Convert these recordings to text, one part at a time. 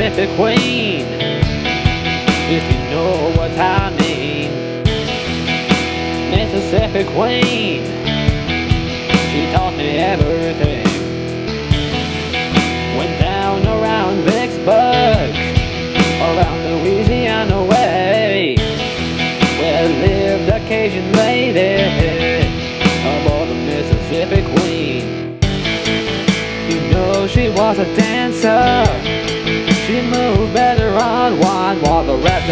Mississippi Queen, if you know what I mean. Mississippi Queen, she taught me everything. Went down around Vicksburg, around Louisiana way, where lived a Cajun lady aboard the Mississippi Queen. You know she was a dancer.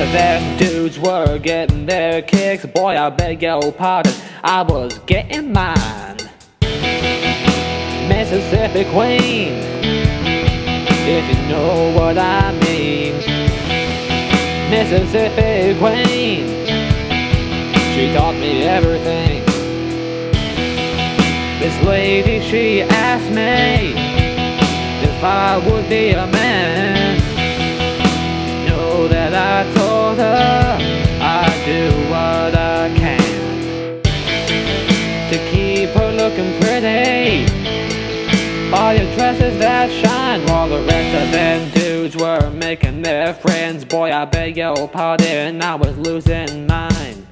Them dudes were getting their kicks. Boy, I beg your pardon, I was getting mine. Mississippi Queen, if you know what I mean. Mississippi Queen, she taught me everything. This lady, she asked me if I would be a man. Looking pretty. All your dresses that shine while the rest of them dudes were making their friends. Boy, I beg your pardon, I was losing mine.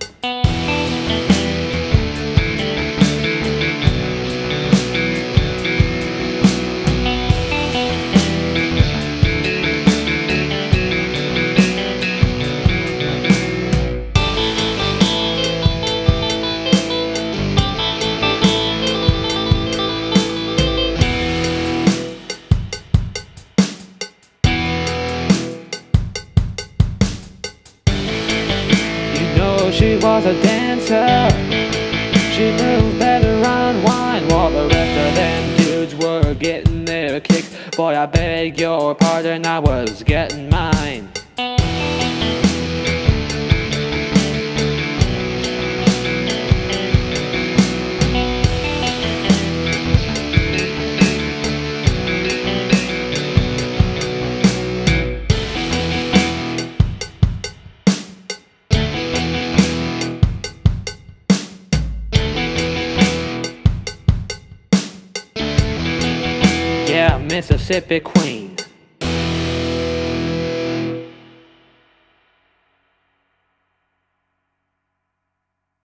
She was a dancer. She moved better on wine while the rest of them dudes were getting their kicks. Boy, I beg your pardon, I was getting mine. Mississippi Queen.